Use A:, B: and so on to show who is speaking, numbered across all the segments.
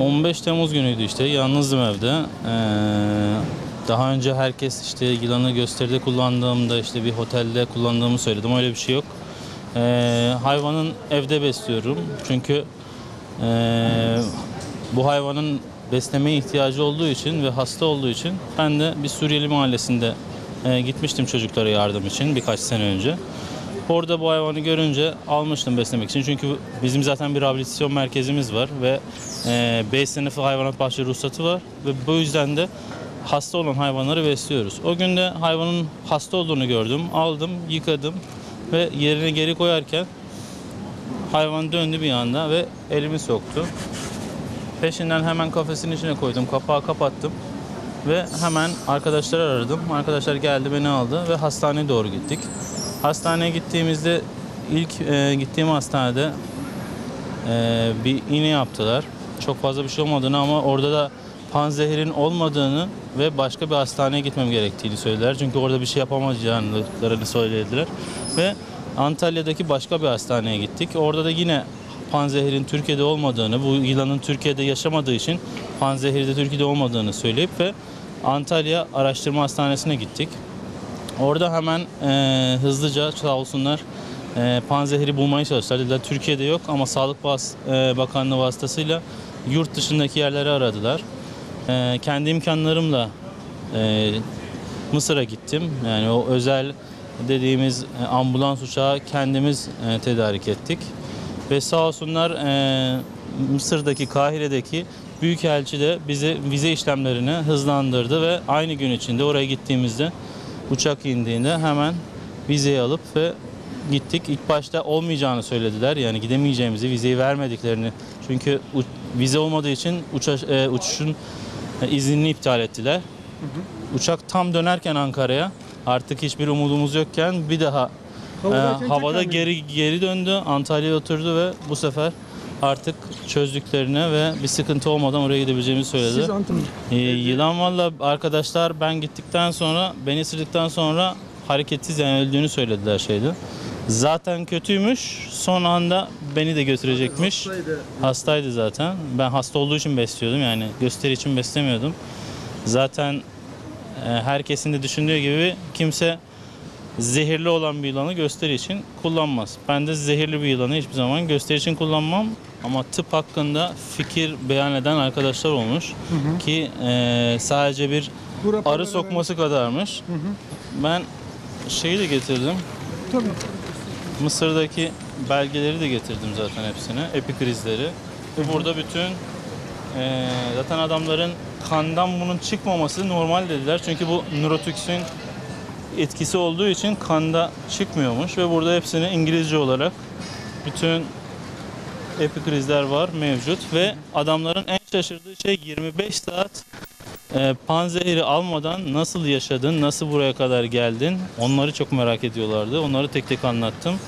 A: 15 Temmuz günüydü işte. Yalnızdım evde. Ee, daha önce herkes işte yılanı gösteride kullandığımda işte bir otelde kullandığımı söyledim. Öyle bir şey yok. Ee, hayvanın evde besliyorum. Çünkü ee, bu hayvanın beslemeye ihtiyacı olduğu için ve hasta olduğu için ben de bir Suriyeli mahallesinde ee, gitmiştim çocuklara yardım için birkaç sene önce. Orada bu hayvanı görünce almıştım beslemek için. Çünkü bizim zaten bir rehabilitasyon merkezimiz var ve e, B sınıfı hayvanat bahçe ruhsatı var ve bu yüzden de hasta olan hayvanları besliyoruz. O gün de hayvanın hasta olduğunu gördüm. Aldım, yıkadım ve yerine geri koyarken hayvan döndü bir anda ve elimi soktu. Peşinden hemen kafesin içine koydum, kapağı kapattım ve hemen arkadaşları aradım. Arkadaşlar geldi beni aldı ve hastaneye doğru gittik. Hastaneye gittiğimizde ilk e, gittiğim hastanede e, bir iğne yaptılar. Çok fazla bir şey olmadığını ama orada da panzehirin olmadığını ve başka bir hastaneye gitmem gerektiğini söylediler. Çünkü orada bir şey yapamayacaklarını söylediler. Ve Antalya'daki başka bir hastaneye gittik. Orada da yine panzehirin Türkiye'de olmadığını, bu yılanın Türkiye'de yaşamadığı için panzehiri de Türkiye'de olmadığını söyleyip ve Antalya Araştırma Hastanesi'ne gittik. Orada hemen e, hızlıca sağ olsunlar e, panzehiri bulmaya çalıştılar. Dediler Türkiye'de yok ama Sağlık Bas- e, Bakanlığı vasıtasıyla yurt dışındaki yerleri aradılar. E, kendi imkanlarımla e, Mısır'a gittim. Yani o özel dediğimiz e, ambulans uçağı kendimiz e, tedarik ettik. Ve sağ olsunlar e, Mısır'daki Kahire'deki Büyükelçi de bize vize işlemlerini hızlandırdı ve aynı gün içinde oraya gittiğimizde uçak indiğinde hemen vizeyi alıp ve gittik. İlk başta olmayacağını söylediler. Yani gidemeyeceğimizi, vizeyi vermediklerini. Çünkü vize olmadığı için uçaş, e, uçuşun e, iznini iptal ettiler. Uçak tam dönerken Ankara'ya artık hiçbir umudumuz yokken bir daha e, havada geri geri döndü. Antalya'ya oturdu ve bu sefer artık çözdüklerini ve bir sıkıntı olmadan oraya gidebileceğimizi söyledi.
B: Siz Antony.
A: Ee, yılan valla arkadaşlar ben gittikten sonra beni ısırdıktan sonra hareketsiz yani öldüğünü söylediler şeydi. Zaten kötüymüş. Son anda beni de götürecekmiş.
B: Hastaydı.
A: Hastaydı zaten. Ben hasta olduğu için besliyordum yani gösteri için beslemiyordum. Zaten e, herkesin de düşündüğü gibi kimse zehirli olan bir yılanı gösteri için kullanmaz. Ben de zehirli bir yılanı hiçbir zaman gösteri için kullanmam. Ama tıp hakkında fikir beyan eden arkadaşlar olmuş. Ki e, sadece bir arı sokması kadarmış. Ben şeyi de getirdim.
B: Tabii.
A: Mısır'daki belgeleri de getirdim zaten hepsini. Epikrizleri. Ve burada bütün e, zaten adamların kandan bunun çıkmaması normal dediler. Çünkü bu nörotoksin etkisi olduğu için kanda çıkmıyormuş ve burada hepsini İngilizce olarak bütün epikrizler var mevcut ve adamların en şaşırdığı şey 25 saat e, panzehiri almadan nasıl yaşadın, nasıl buraya kadar geldin onları çok merak ediyorlardı. Onları tek tek anlattım.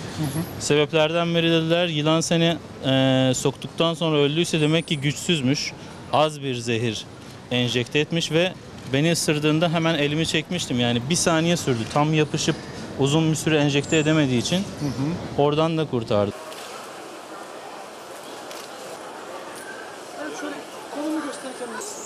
A: Sebeplerden biri dediler yılan seni e, soktuktan sonra öldüyse demek ki güçsüzmüş. Az bir zehir enjekte etmiş ve Beni ısırdığında hemen elimi çekmiştim. Yani bir saniye sürdü. Tam yapışıp uzun bir süre enjekte edemediği için hı hı. oradan da kurtardı. Evet şöyle kolumu gösterirken nasıl?